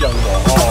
young law.